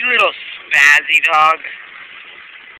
You little spazzy dog.